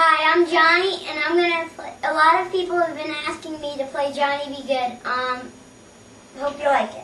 Hi, I'm Johnny, and I'm gonna play. A lot of people have been asking me to play Johnny B. Goode. Um, hope you like it.